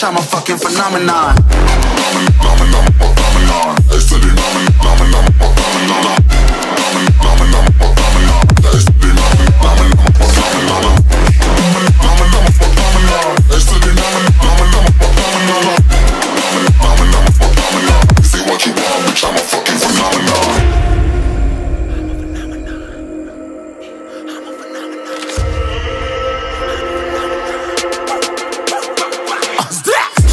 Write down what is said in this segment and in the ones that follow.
I'm a fucking phenomenon.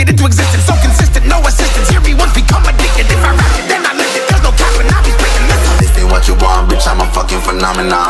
It into existence. So consistent, no assistance. Hear me once, become addicted. If I rap it, then I live it. There's no cap, and I be speaking this. This ain't what you want, bitch, I'm a fucking phenomenon.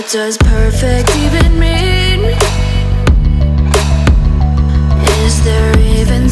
What does perfect even mean? Is there even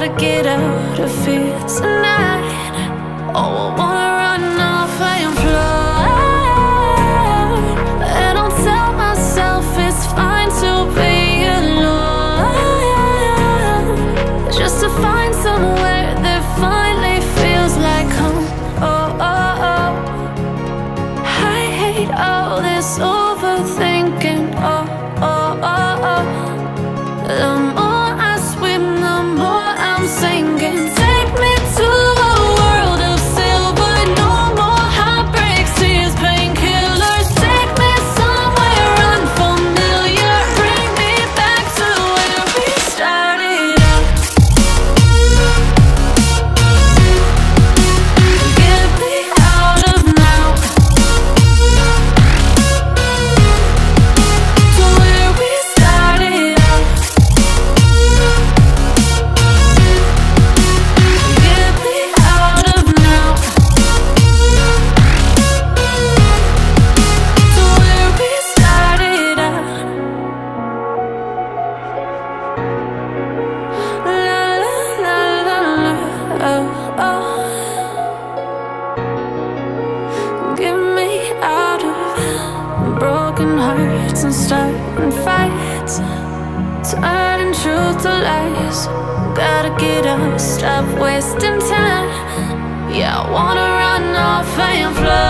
gotta get out of here tonight. Oh, I wanna. feuilles en fleurs.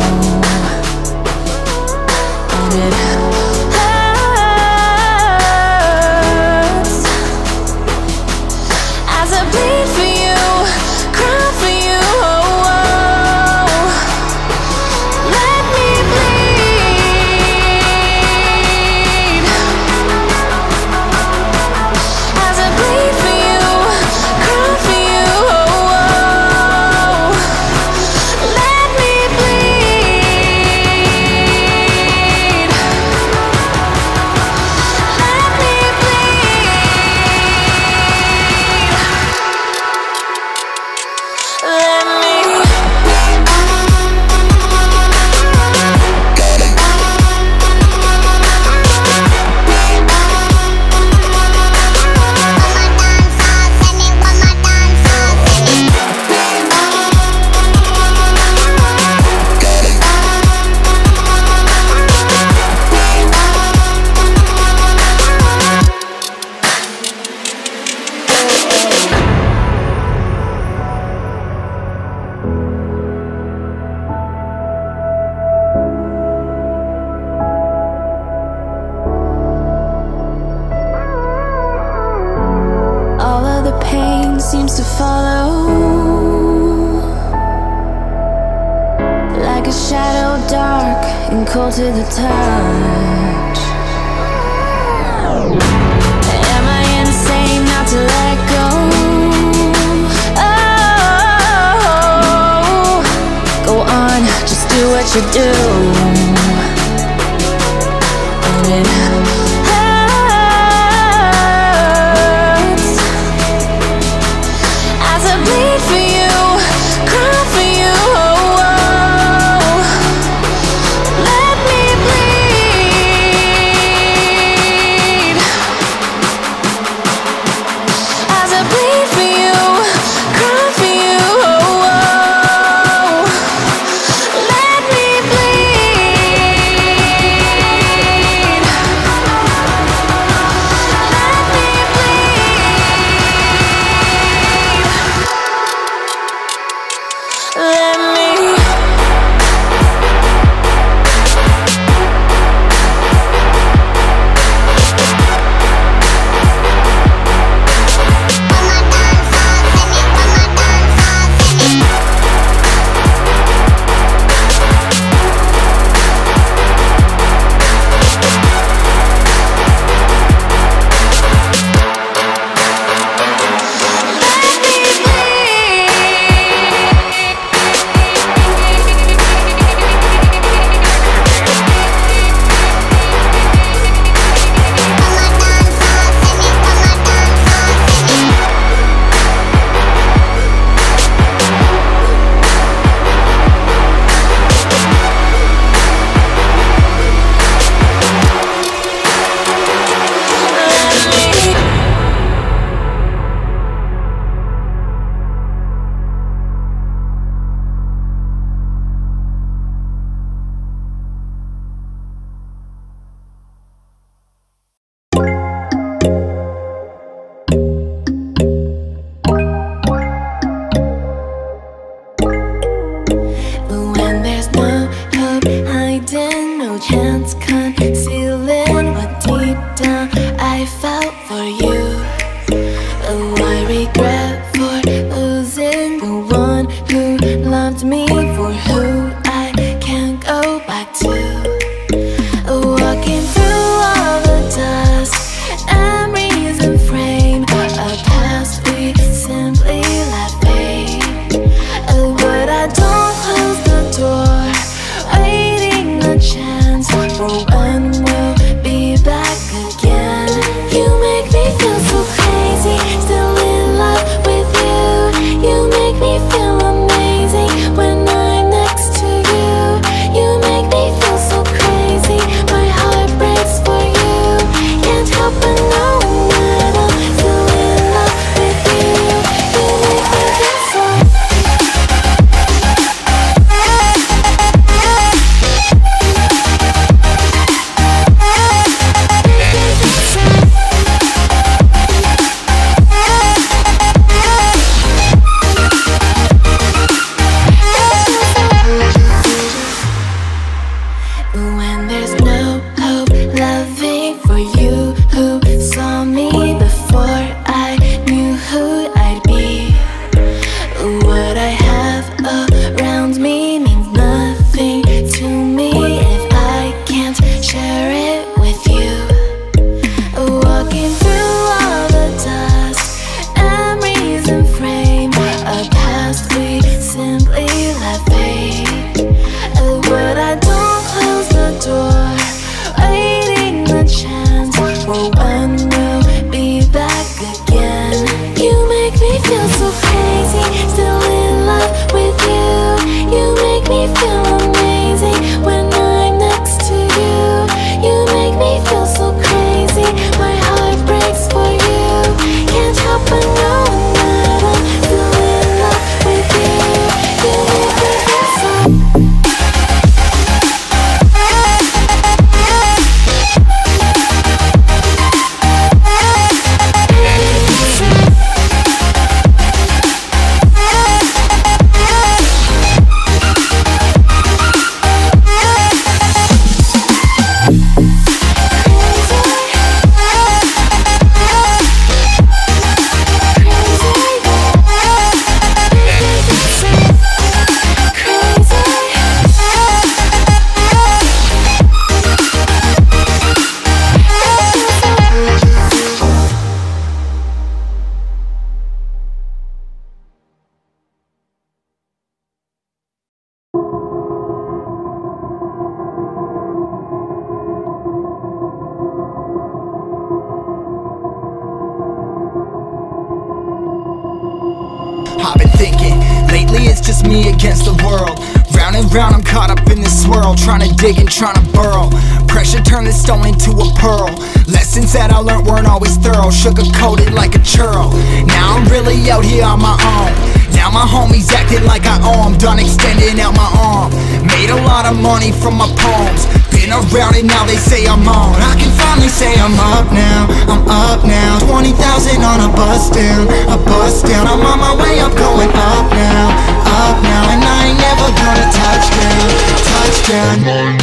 Now. 20,000 on a bus down, a bus down. I'm on my way up, going up now, up now. And I ain't never gonna touch down, touch down.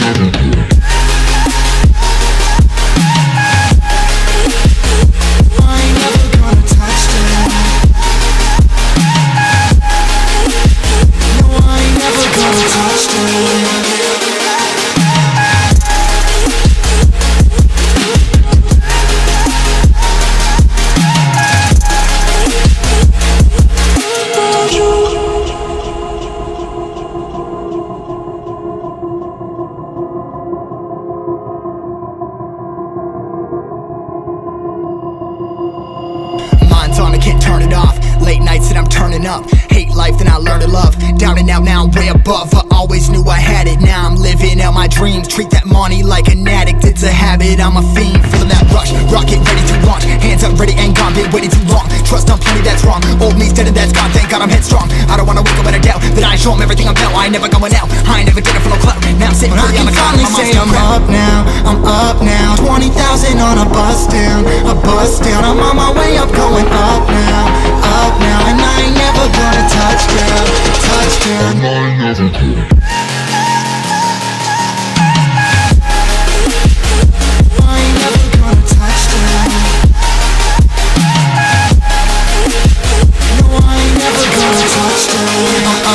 I now out my dreams. Treat that money like an addict. It's a habit, I'm a fiend. Feeling that rush. Rocket ready to launch. Hands up, ready and gone. Been waiting too long. Trust on plenty, that's wrong. Old me's dead and that's gone. Thank God I'm headstrong. I don't wanna wake up in a doubt that I show 'em everything I'm about. I ain't never going out. I ain't never getting for no clout. Now I'm sitting I pretty on can the cloud. finally My say I'm crap. up now, I'm up now 20,000 on a bus down, a bus down I'm on my way up, going up now, up now And I ain't never gonna touch down, touch down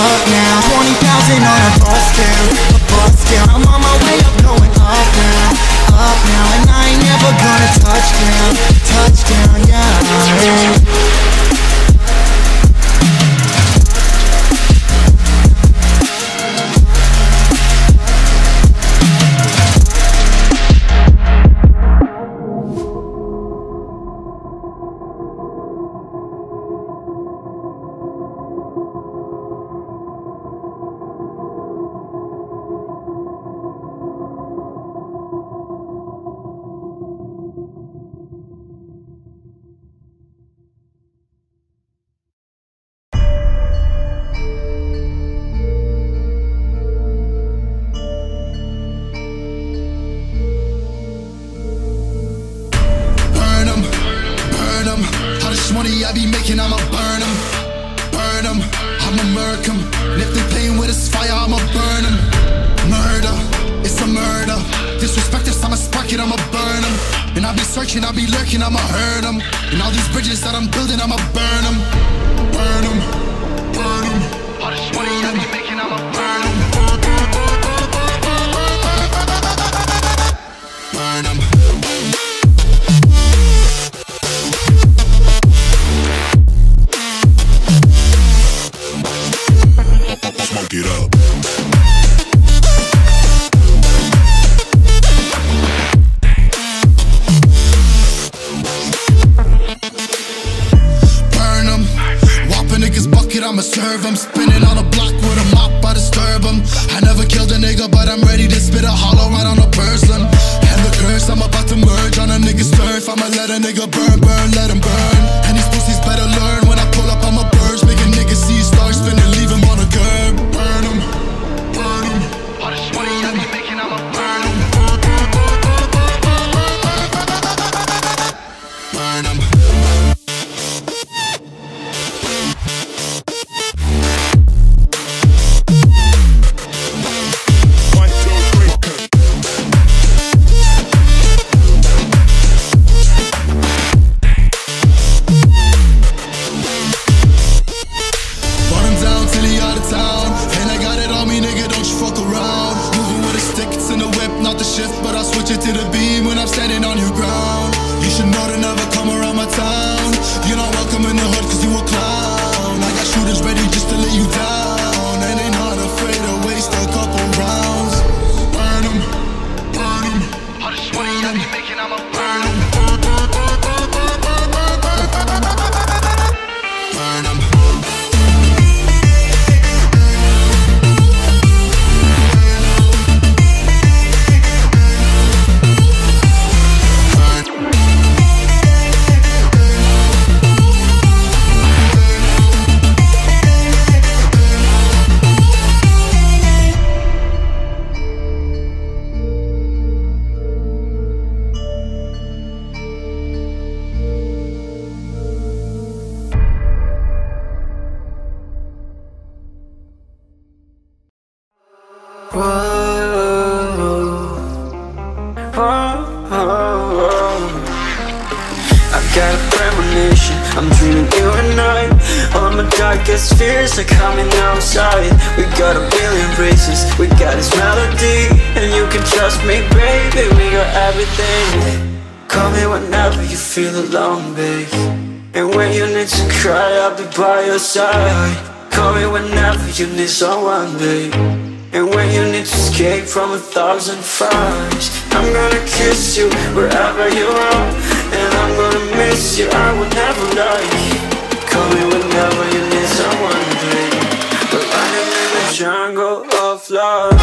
up now, 20,000 on a I'ma serve 'em. Spinning on a block with a mop, I disturb disturb 'em. I never killed a nigga, but I'm ready to spit a hollow right on a person. And the curse, I'm about to merge on a nigga's turf. I'ma let a nigga burn, burn, let him burn. Your side. Call me whenever you need someone, babe. And when you need to escape from a thousand fires I'm gonna kiss you wherever you are. And I'm gonna miss you, I will never lie. Call me whenever you need someone, babe. We're running in the jungle of love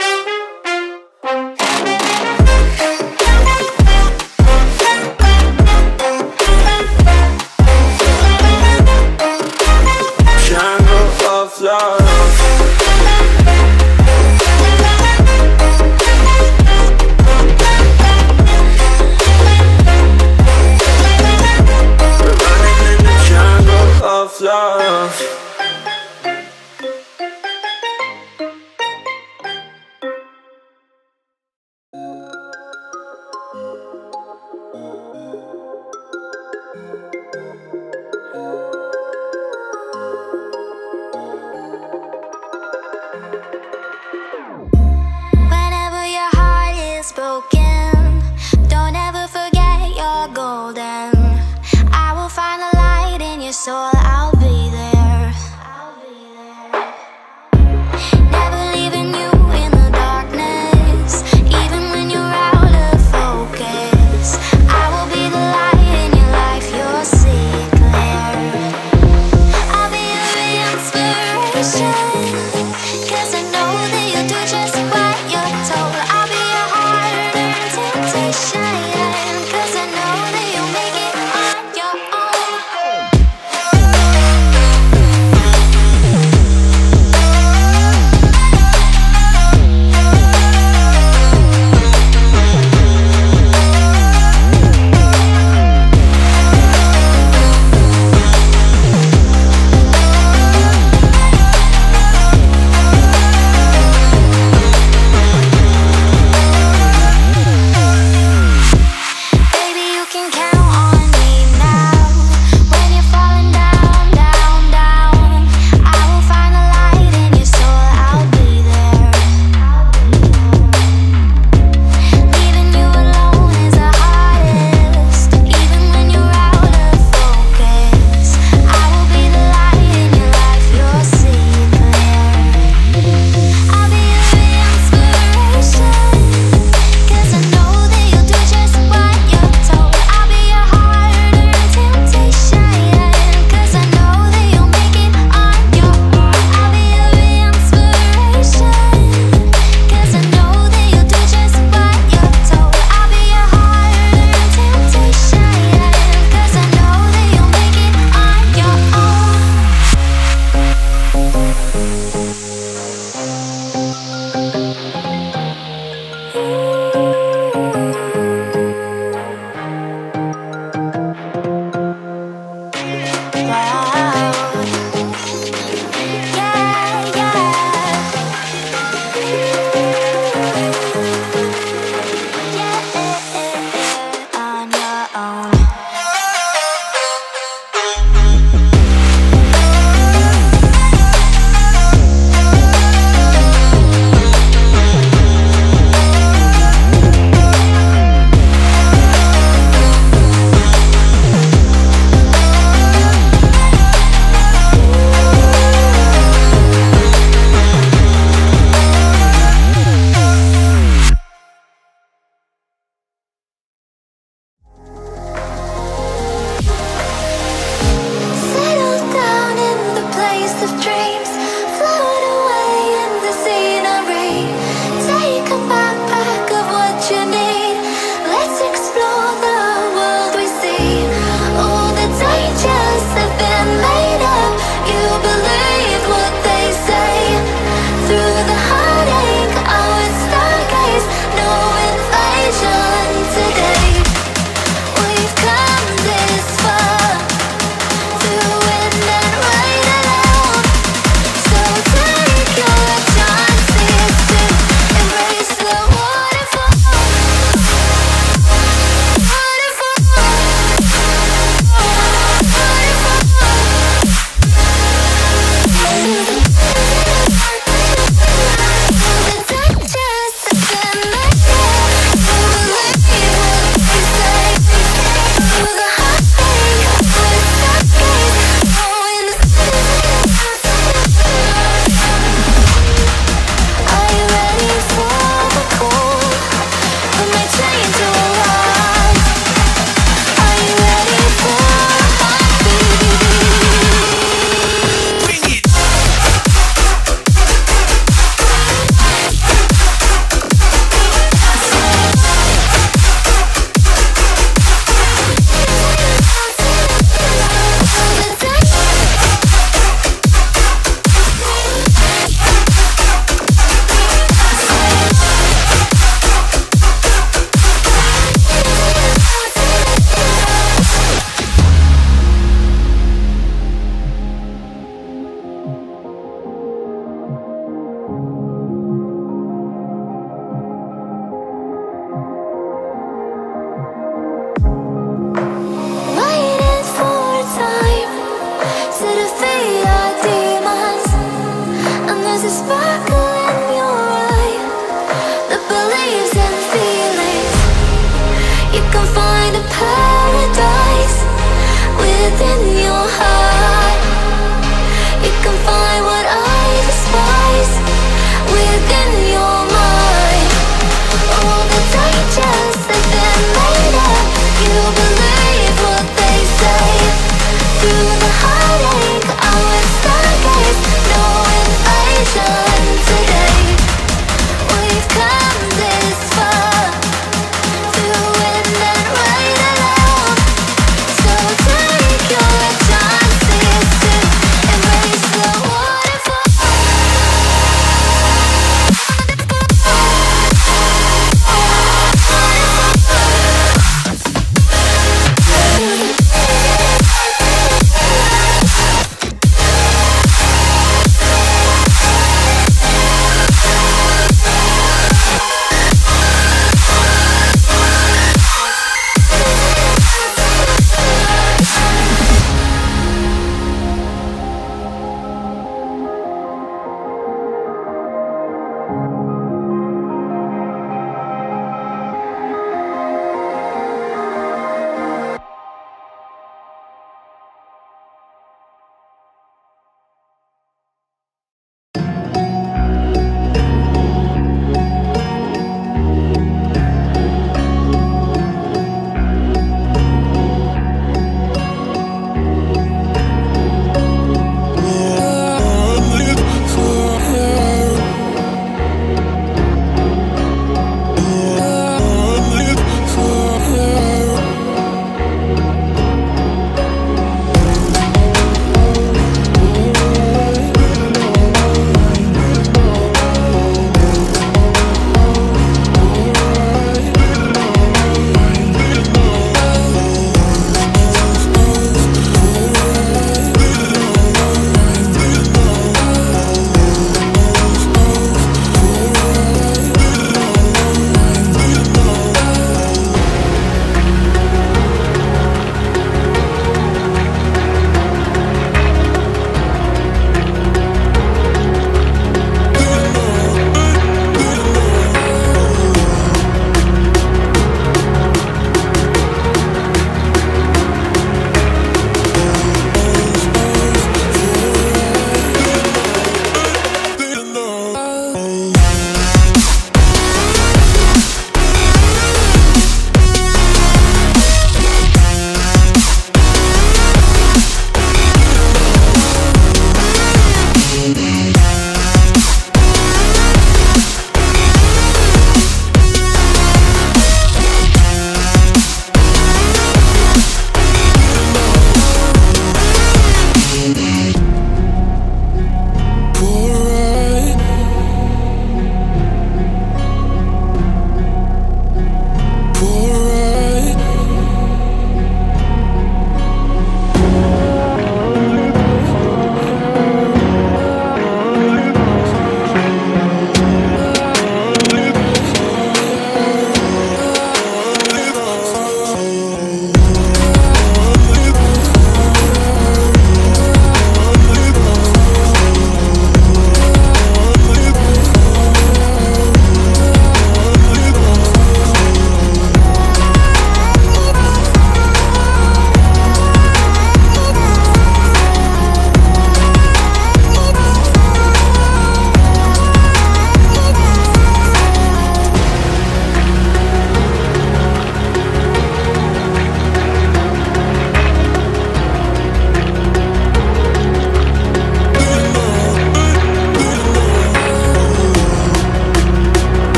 inspiration.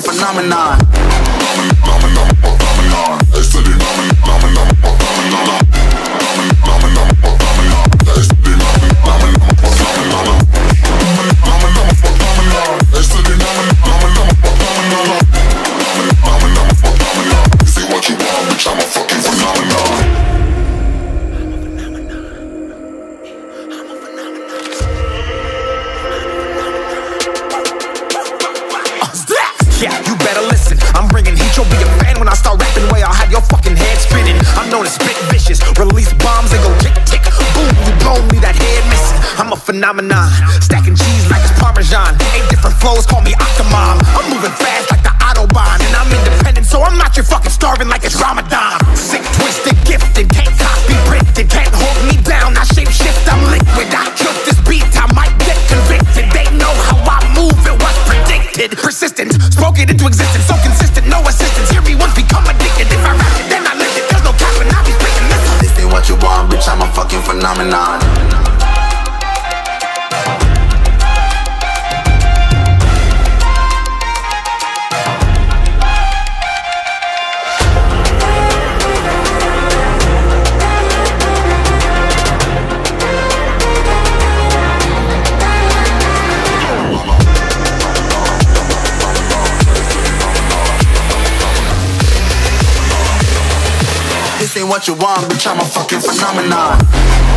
fucking phenomenon. yeah, you better listen. I'm bringing heat, you'll be a fan when I start rapping. Way I'll have your fucking head spinning. I'm known as spit vicious, release bombs and go tick tick. Boom, you blow me that head missing. I'm a phenomenon, stacking cheese like it's Parmesan. Ain't I'm a fucking phenomenon.